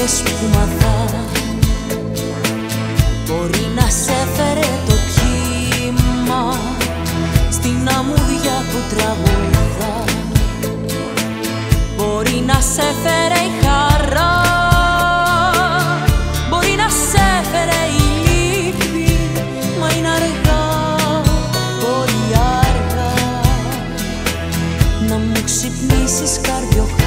μάχες που μαθά Μπορεί να σε φέρε το κύμα Στην αμμούδια που τραγουδά Μπορεί να σε φέρε η χαρά. Μπορεί να σε φέρε η λύπη Μα είναι αργά, πολύ αργά Να μου ξυπνήσεις καρδιοχά.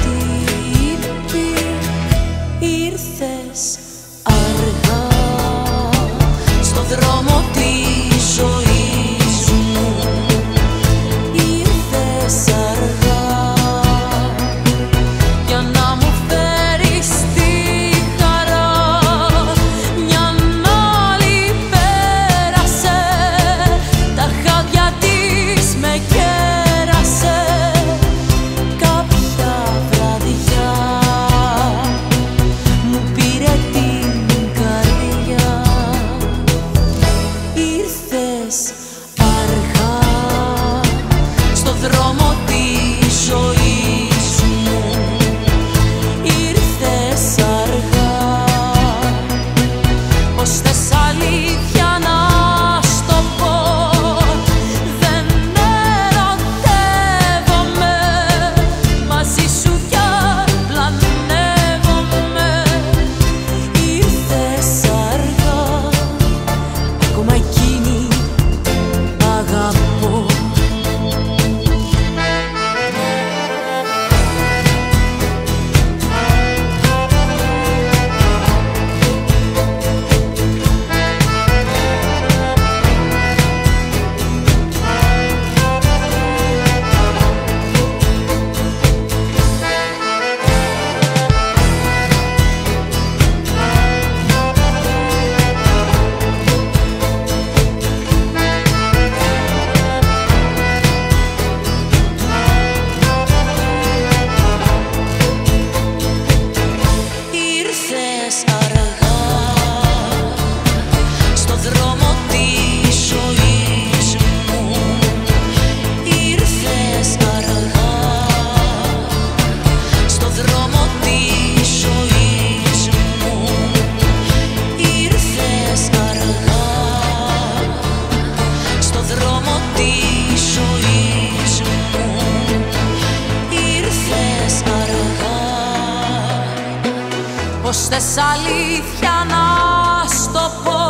ζωής μου. Ήρθες αργά πως θες αλήθεια να στο πω;